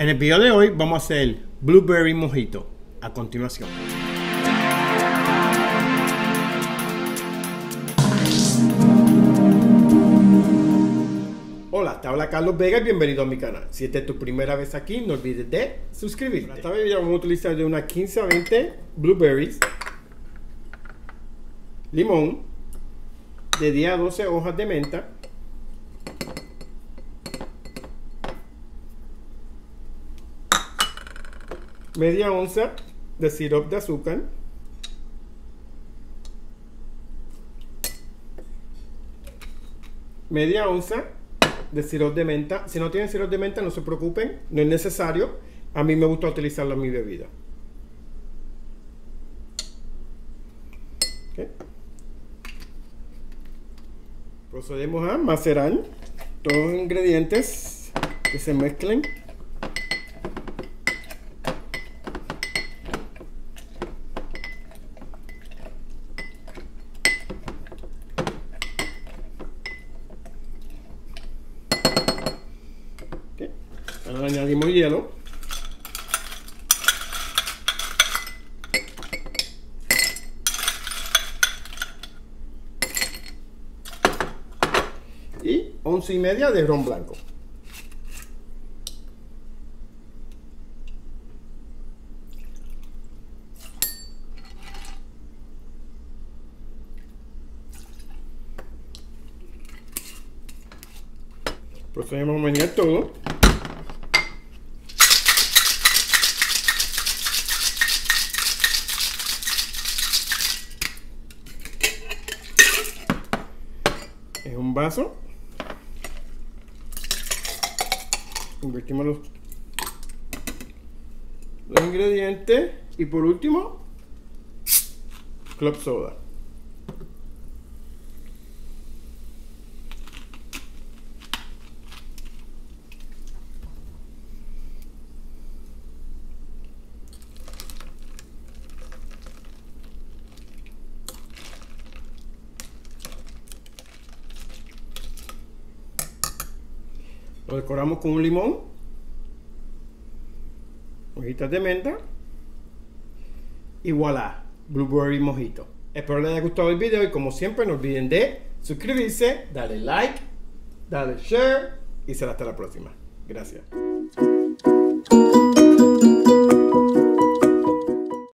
En el video de hoy vamos a hacer Blueberry Mojito. A continuación. Hola, te habla Carlos Vega y bienvenido a mi canal. Si esta es tu primera vez aquí, no olvides de suscribirte. Esta vez vamos a utilizar de unas 15 a 20 blueberries, limón, de 10 a 12 hojas de menta, media onza de sirope de azúcar, media onza de sirope de menta. Si no tienen sirope de menta, no se preocupen, no es necesario. A mí me gusta utilizarlo en mi bebida. Procedemos a macerar todos los ingredientes que se mezclen. Ahora añadimos hielo. Y once y media de ron blanco. Procedemos a menear todo. En un vaso. Invertimos los, los ingredientes y por último, club soda. Lo decoramos con un limón, hojitas de menta y voilà, blueberry mojito. Espero les haya gustado el video y como siempre no olviden de suscribirse, darle like, darle share y será hasta la próxima. Gracias.